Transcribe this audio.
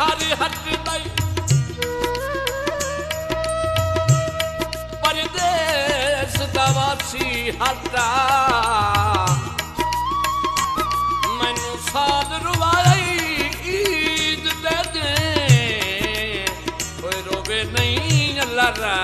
ਹਰ ਹੱਟਦਾ ਈ ਪਰਦੇਸ ਦਾ ਵਾਸੀ ਹੱਟਾ। ਮੈਨੂੰ ਸਾਧ ਰਵਾਈ ਈਦ ਦੇ ਦੇ। ਕੋਈ ਰੋਵੇ ਨਹੀਂ ਅੱਲਾ ਰਾ